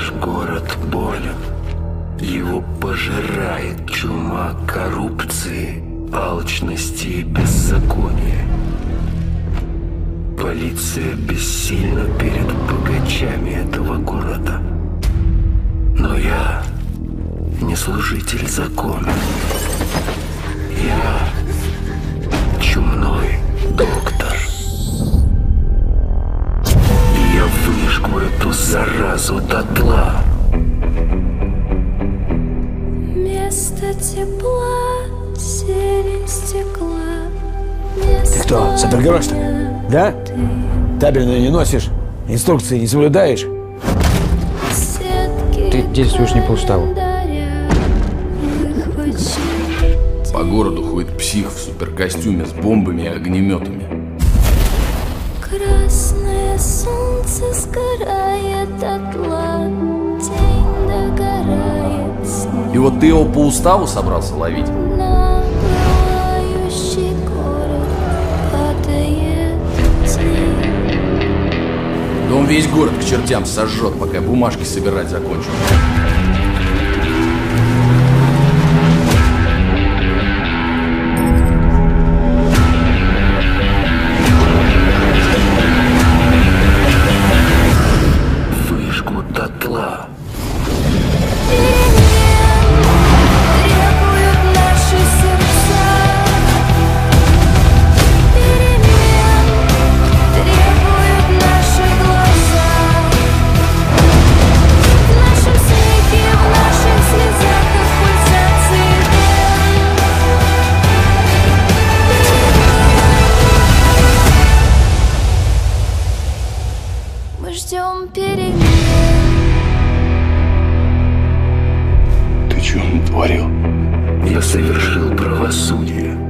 Наш город болен. Его пожирает чума коррупции, алчности и беззакония. Полиция бессильна перед богачами этого города. Но я не служитель закона. Я заразу дотла. Место тепла, зелень стекла. Ты кто, супергерой, что ли? Да? Табельное не носишь? Инструкции не соблюдаешь? Ты действуешь не по уставу. По городу ходит псих в суперкостюме с бомбами и огнеметами. Красное солнце сгорает дотла, день догорает снег И вот ты его по уставу собрался ловить? Да он весь город к чертям сожжет, пока бумажки собирать закончу. power совершил правосудие.